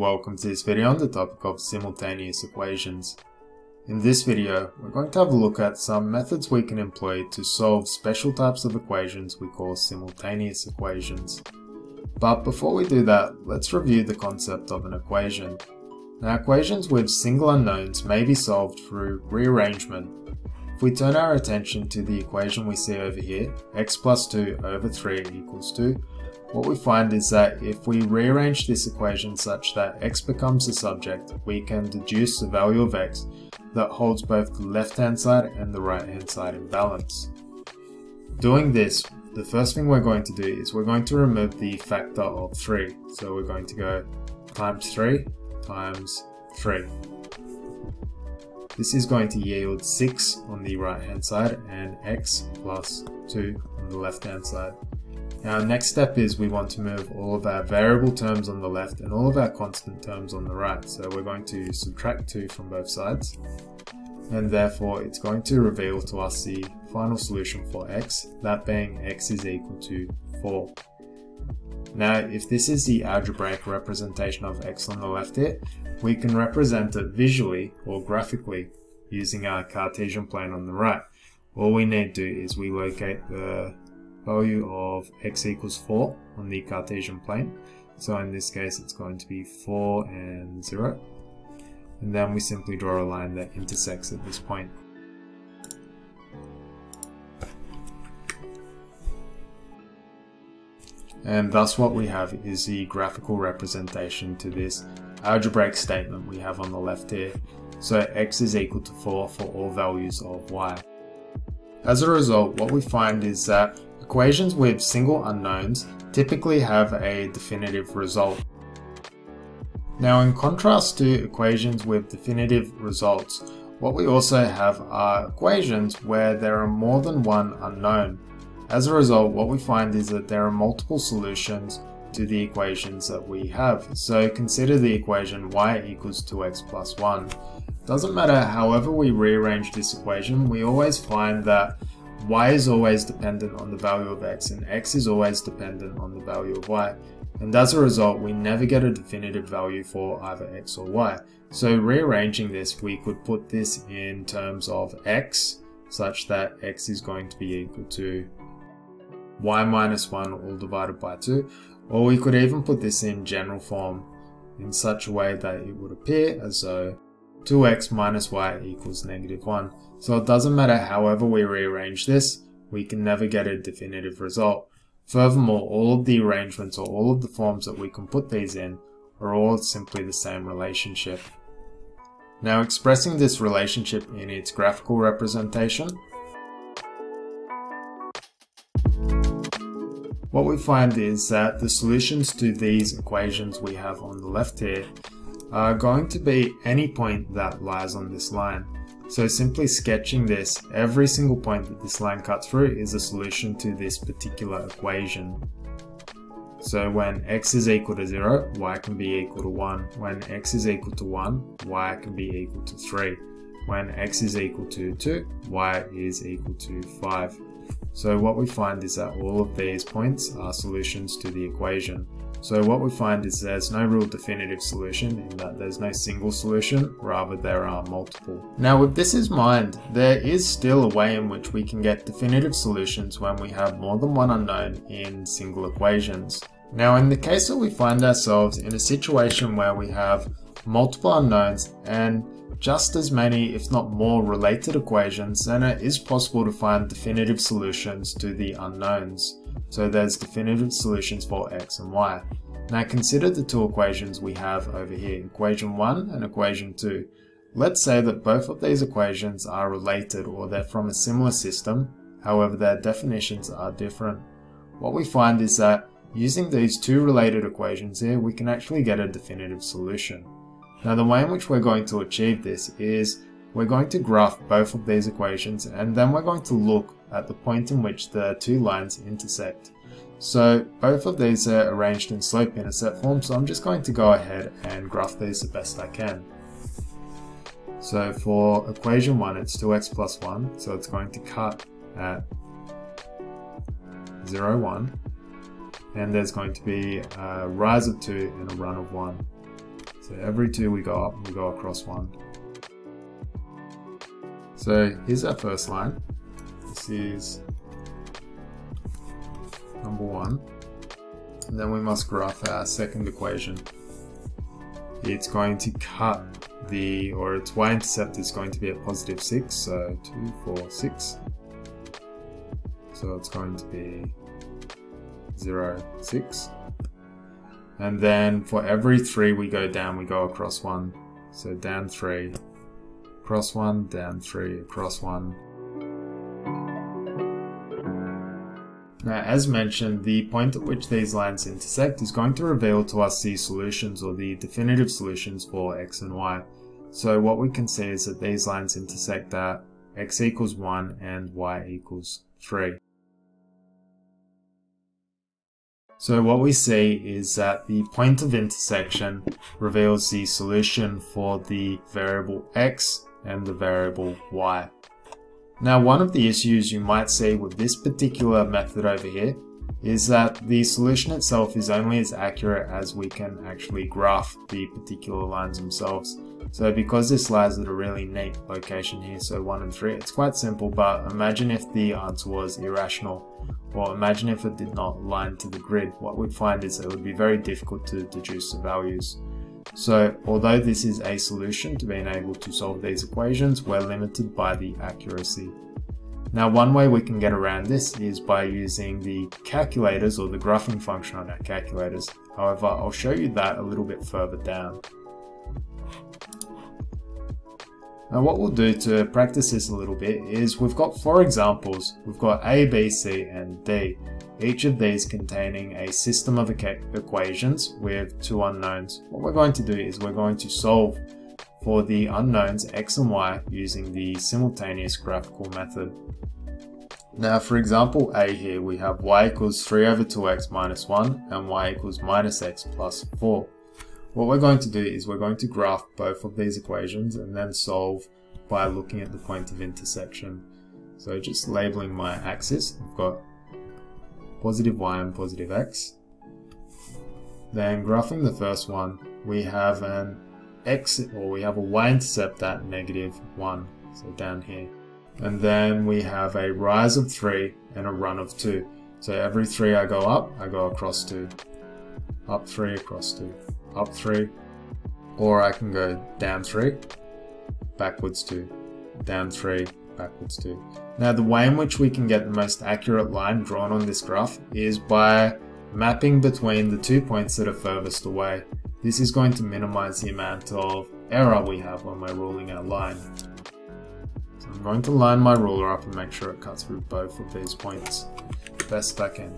Welcome to this video on the topic of simultaneous equations. In this video, we're going to have a look at some methods we can employ to solve special types of equations we call simultaneous equations. But before we do that, let's review the concept of an equation. Now equations with single unknowns may be solved through rearrangement. If we turn our attention to the equation we see over here, x plus 2 over 3 equals 2, what we find is that if we rearrange this equation such that x becomes the subject, we can deduce the value of x that holds both the left hand side and the right hand side in balance. Doing this, the first thing we're going to do is we're going to remove the factor of 3. So we're going to go times 3 times 3. This is going to yield 6 on the right hand side and x plus 2 on the left hand side. Our next step is we want to move all of our variable terms on the left and all of our constant terms on the right. So we're going to subtract 2 from both sides and therefore it's going to reveal to us the final solution for x, that being x is equal to 4. Now if this is the algebraic representation of x on the left here, we can represent it visually or graphically using our Cartesian plane on the right. All we need to do is we locate the value of x equals 4 on the Cartesian plane. So in this case it's going to be 4 and 0. And then we simply draw a line that intersects at this point. And thus what we have is the graphical representation to this algebraic statement we have on the left here. So x is equal to 4 for all values of y. As a result, what we find is that Equations with single unknowns typically have a definitive result. Now in contrast to equations with definitive results, what we also have are equations where there are more than one unknown. As a result, what we find is that there are multiple solutions to the equations that we have. So consider the equation y equals 2x plus 1. Doesn't matter however we rearrange this equation, we always find that y is always dependent on the value of x and x is always dependent on the value of y. And as a result, we never get a definitive value for either x or y. So rearranging this, we could put this in terms of x, such that x is going to be equal to y minus 1 all divided by 2. Or we could even put this in general form in such a way that it would appear as though 2x minus y equals negative 1. So it doesn't matter however we rearrange this, we can never get a definitive result. Furthermore, all of the arrangements or all of the forms that we can put these in are all simply the same relationship. Now expressing this relationship in its graphical representation, what we find is that the solutions to these equations we have on the left here are going to be any point that lies on this line. So simply sketching this, every single point that this line cuts through is a solution to this particular equation. So when x is equal to 0, y can be equal to 1. When x is equal to 1, y can be equal to 3. When x is equal to 2, y is equal to 5. So what we find is that all of these points are solutions to the equation. So what we find is there's no real definitive solution in that there's no single solution, rather there are multiple. Now with this in mind, there is still a way in which we can get definitive solutions when we have more than one unknown in single equations. Now in the case that we find ourselves in a situation where we have multiple unknowns and just as many, if not more, related equations, then it is possible to find definitive solutions to the unknowns. So there's definitive solutions for x and y. Now consider the two equations we have over here, equation 1 and equation 2. Let's say that both of these equations are related or they're from a similar system, however their definitions are different. What we find is that using these two related equations here, we can actually get a definitive solution. Now the way in which we're going to achieve this is we're going to graph both of these equations and then we're going to look at the point in which the two lines intersect. So both of these are arranged in slope-intercept form, so I'm just going to go ahead and graph these the best I can. So for equation 1, it's 2x plus 1, so it's going to cut at 0, 1, and there's going to be a rise of 2 and a run of 1. So every two we go up, we go across one. So here's our first line. This is number one. And then we must graph our second equation. It's going to cut the, or its y-intercept is going to be at positive 6, so 2, 4, 6. So it's going to be 0, 6. And then for every 3 we go down, we go across 1. So down 3, across 1, down 3, across 1, Now, as mentioned, the point at which these lines intersect is going to reveal to us the solutions or the definitive solutions for x and y. So what we can see is that these lines intersect at x equals 1 and y equals 3. So what we see is that the point of intersection reveals the solution for the variable x and the variable y. Now one of the issues you might see with this particular method over here is that the solution itself is only as accurate as we can actually graph the particular lines themselves. So because this lies at a really neat location here, so 1 and 3, it's quite simple, but imagine if the answer was irrational, or imagine if it did not line to the grid. What we'd find is it would be very difficult to deduce the values. So although this is a solution to being able to solve these equations, we're limited by the accuracy. Now one way we can get around this is by using the calculators or the graphing function on our calculators. However, I'll show you that a little bit further down. Now what we'll do to practice this a little bit is we've got four examples. We've got A, B, C and D each of these containing a system of equations with two unknowns. What we're going to do is we're going to solve for the unknowns x and y using the simultaneous graphical method. Now for example A here we have y equals 3 over 2x minus 1 and y equals minus x plus 4. What we're going to do is we're going to graph both of these equations and then solve by looking at the point of intersection. So just labeling my axis, I've got positive y and positive x. Then graphing the first one, we have an x, or we have a y-intercept at negative 1, so down here. And then we have a rise of 3 and a run of 2. So every 3 I go up, I go across 2. Up 3, across 2. Up 3. Or I can go down 3, backwards 2. Down 3, backwards 2. Now the way in which we can get the most accurate line drawn on this graph is by mapping between the two points that are furthest away. This is going to minimize the amount of error we have when we're ruling our line. So I'm going to line my ruler up and make sure it cuts through both of these points best I can.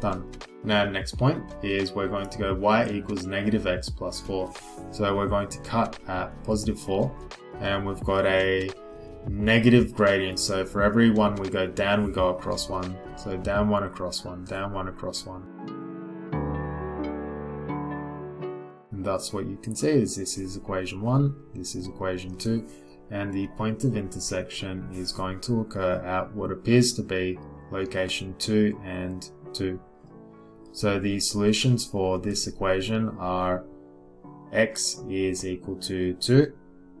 Done. Now next point is we're going to go y equals negative x plus 4. So we're going to cut at positive 4 and we've got a negative gradient. So for every one we go down, we go across one. So down one across one, down one across one. And that's what you can see is this is equation one, this is equation two, and the point of intersection is going to occur at what appears to be location two and two. So the solutions for this equation are x is equal to 2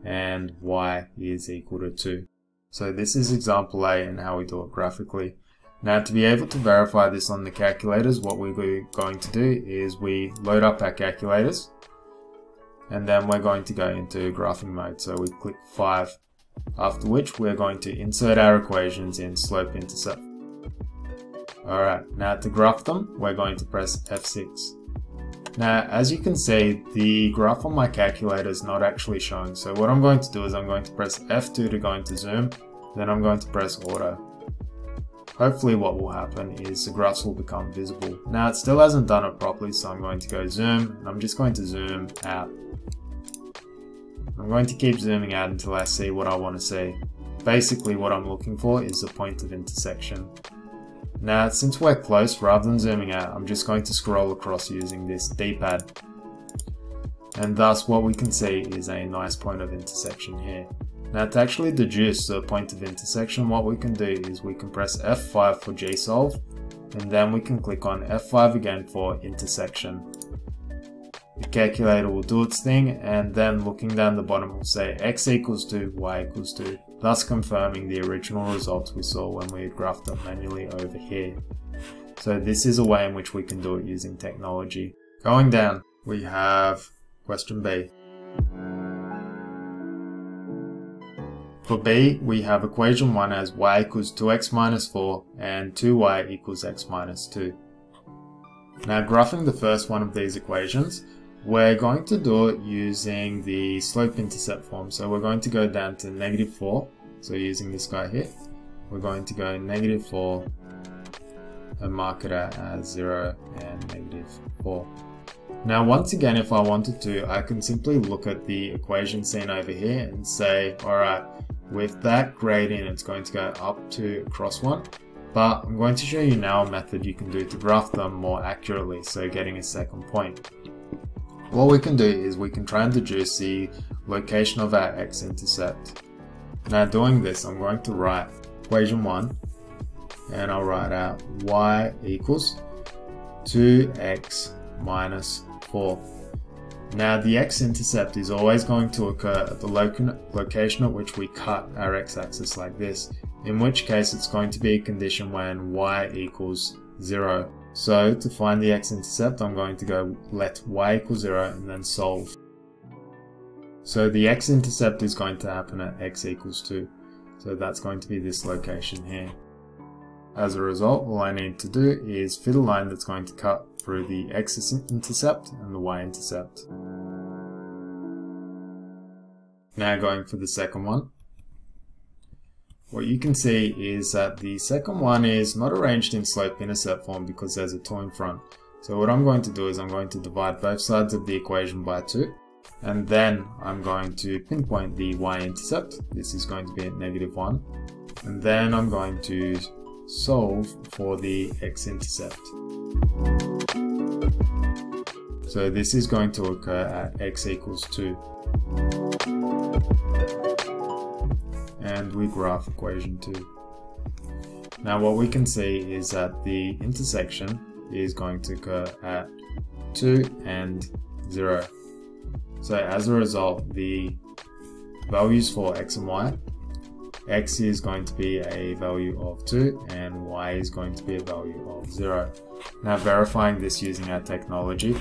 and y is equal to 2. So this is example A and how we do it graphically. Now to be able to verify this on the calculators, what we're going to do is we load up our calculators and then we're going to go into graphing mode. So we click 5, after which we're going to insert our equations in slope intercept. Alright, now to graph them, we're going to press F6. Now, as you can see, the graph on my calculator is not actually showing. So what I'm going to do is I'm going to press F2 to go into zoom, then I'm going to press auto. Hopefully what will happen is the graphs will become visible. Now it still hasn't done it properly, so I'm going to go zoom, and I'm just going to zoom out. I'm going to keep zooming out until I see what I want to see. Basically what I'm looking for is the point of intersection. Now, since we're close, rather than zooming out, I'm just going to scroll across using this D-pad. And thus what we can see is a nice point of intersection here. Now to actually deduce the point of intersection, what we can do is we can press F5 for GSolve, and then we can click on F5 again for intersection. The calculator will do its thing and then looking down the bottom will say x equals 2, y equals 2, thus confirming the original results we saw when we had graphed them manually over here. So this is a way in which we can do it using technology. Going down, we have question B. For b, we have equation 1 as y equals 2x minus 4 and 2y equals x minus 2. Now graphing the first one of these equations, we're going to do it using the slope-intercept form. So we're going to go down to negative 4, so using this guy here, we're going to go negative 4 and mark it out as 0 and negative 4. Now once again if I wanted to, I can simply look at the equation seen over here and say, alright, with that gradient, it's going to go up to cross one, but I'm going to show you now a method you can do to graph them more accurately, so getting a second point. What we can do is we can try and deduce the location of our x-intercept. Now doing this, I'm going to write equation 1, and I'll write out y equals 2x minus 4. Now the x-intercept is always going to occur at the location at which we cut our x-axis like this, in which case it's going to be a condition when y equals 0. So to find the x-intercept I'm going to go let y equal 0 and then solve. So the x-intercept is going to happen at x equals 2. So that's going to be this location here. As a result, all I need to do is fit a line that's going to cut through the x-intercept and the y-intercept. Now going for the second one. What you can see is that the second one is not arranged in slope-intercept form because there's a 2 in front. So what I'm going to do is I'm going to divide both sides of the equation by 2 and then I'm going to pinpoint the y-intercept. This is going to be at negative 1 and then I'm going to solve for the x-intercept. So this is going to occur at x equals 2. And we graph equation 2. Now what we can see is that the intersection is going to occur at 2 and 0. So as a result, the values for x and y, x is going to be a value of 2 and y is going to be a value of 0. Now verifying this using our technology,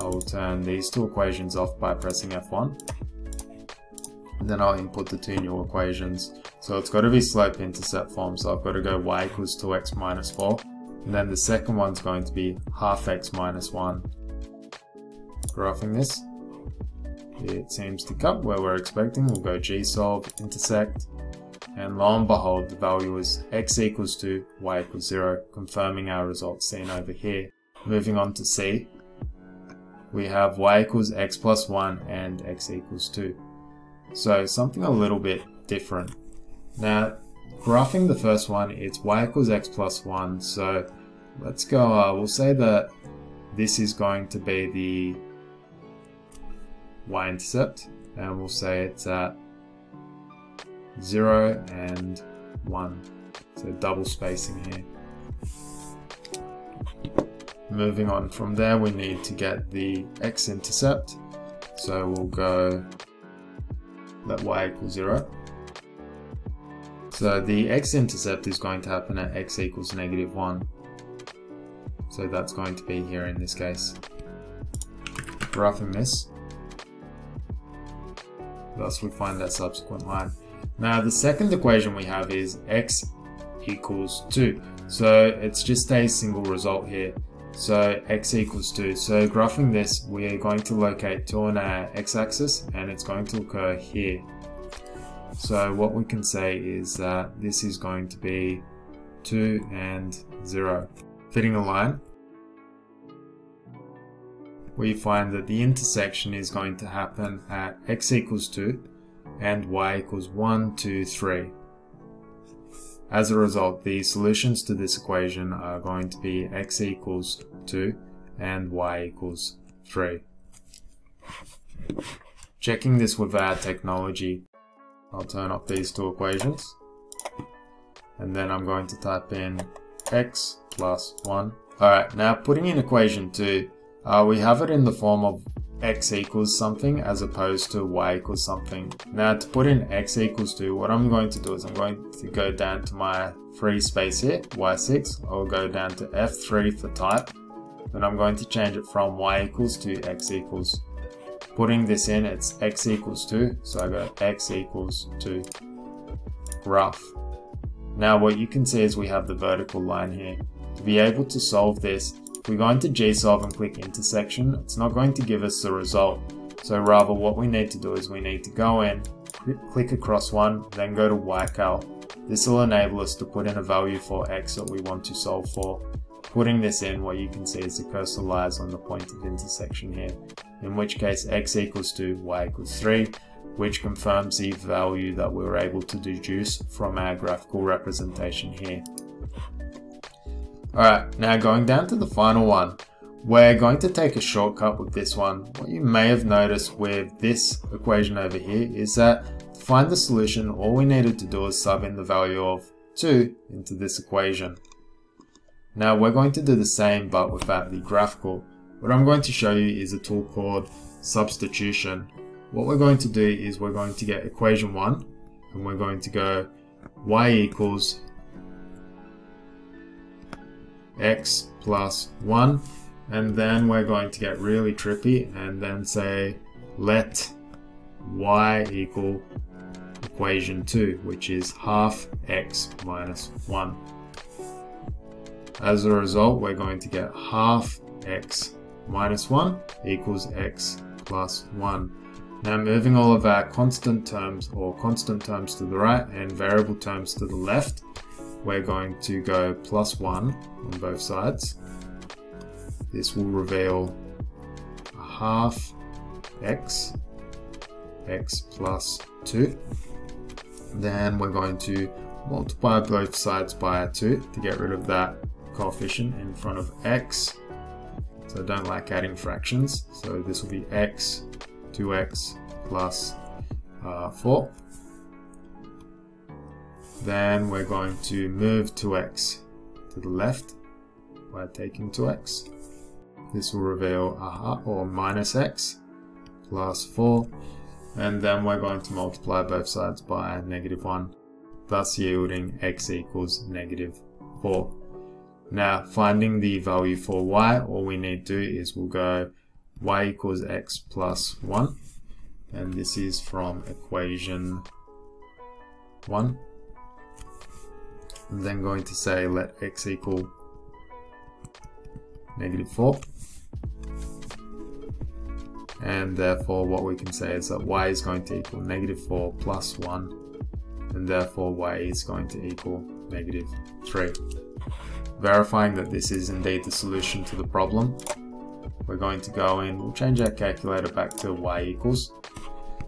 I will turn these two equations off by pressing F1. Then I'll input the two new equations. So it's got to be slope-intercept form, so I've got to go y equals 2x minus 4. And then the second one's going to be half x minus 1. Graphing this, it seems to cut where we're expecting. We'll go g solve, intersect, and lo and behold, the value is x equals 2, y equals 0, confirming our results seen over here. Moving on to C, we have y equals x plus 1 and x equals 2. So something a little bit different. Now, graphing the first one, it's y equals x plus 1. So let's go, uh, we'll say that this is going to be the y-intercept. And we'll say it's at 0 and 1. So double spacing here. Moving on from there, we need to get the x-intercept. So we'll go let y equals 0. So the x-intercept is going to happen at x equals negative 1. So that's going to be here in this case. Graphing this. Thus we find that subsequent line. Now the second equation we have is x equals 2. So it's just a single result here. So x equals 2. So graphing this, we are going to locate 2 on our uh, x-axis and it's going to occur here. So what we can say is that this is going to be 2 and 0. Fitting a line, we find that the intersection is going to happen at x equals 2 and y equals 1, 2, 3. As a result, the solutions to this equation are going to be x equals 2 and y equals 3. Checking this with our technology, I'll turn off these two equations. And then I'm going to type in x plus 1. Alright, now putting in equation 2, uh, we have it in the form of x equals something as opposed to y equals something. Now to put in x equals 2, what I'm going to do is I'm going to go down to my free space here, y6, I'll go down to f3 for type, then I'm going to change it from y equals to x equals. Putting this in, it's x equals 2, so I go x equals 2 graph. Now what you can see is we have the vertical line here. To be able to solve this, if we go into GSolve and click intersection, it's not going to give us the result. So rather what we need to do is we need to go in, click across one, then go to ycal. This will enable us to put in a value for x that we want to solve for. Putting this in, what you can see is the cursor lies on the point of intersection here, in which case x equals 2, y equals 3, which confirms the value that we were able to deduce from our graphical representation here. Alright, now going down to the final one, we're going to take a shortcut with this one. What you may have noticed with this equation over here is that to find the solution, all we needed to do is sub in the value of 2 into this equation. Now we're going to do the same but without the graphical. What I'm going to show you is a tool called substitution. What we're going to do is we're going to get equation 1 and we're going to go y equals x plus 1 and then we're going to get really trippy and then say let y equal equation 2 which is half x minus 1 as a result, we're going to get half x minus 1 equals x plus 1. Now moving all of our constant terms or constant terms to the right and variable terms to the left, we're going to go plus 1 on both sides. This will reveal a half x, x plus 2. Then we're going to multiply both sides by 2 to get rid of that coefficient in front of x. So I don't like adding fractions. So this will be x, 2x plus uh, 4. Then we're going to move 2x to the left by taking 2x. This will reveal a or minus x plus 4. And then we're going to multiply both sides by negative 1, thus yielding x equals negative 4. Now finding the value for y, all we need to do is we'll go y equals x plus 1 and this is from equation 1 I'm then going to say let x equal negative 4 and therefore what we can say is that y is going to equal negative 4 plus 1 and therefore y is going to equal negative 3 verifying that this is indeed the solution to the problem. We're going to go in, we'll change our calculator back to y equals.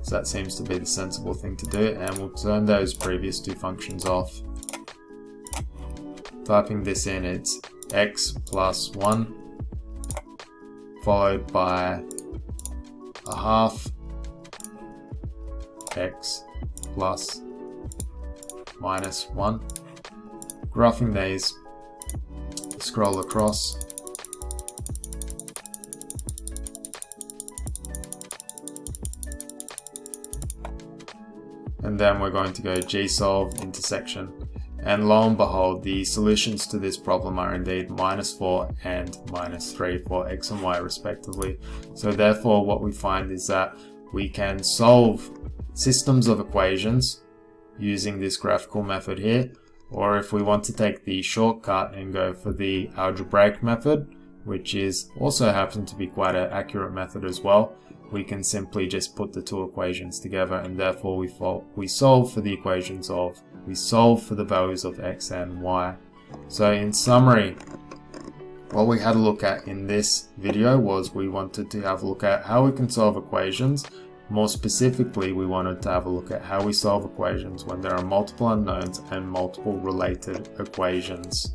So that seems to be the sensible thing to do and we'll turn those previous two functions off. Typing this in, it's x plus 1 followed by a half x plus minus 1. Graphing these scroll across. And then we're going to go gsolve intersection. And lo and behold, the solutions to this problem are indeed minus 4 and minus 3 for x and y respectively. So therefore what we find is that we can solve systems of equations using this graphical method here or if we want to take the shortcut and go for the algebraic method, which is also happens to be quite an accurate method as well, we can simply just put the two equations together and therefore we, we solve for the equations of, we solve for the values of x and y. So in summary, what we had a look at in this video was we wanted to have a look at how we can solve equations more specifically, we wanted to have a look at how we solve equations when there are multiple unknowns and multiple related equations.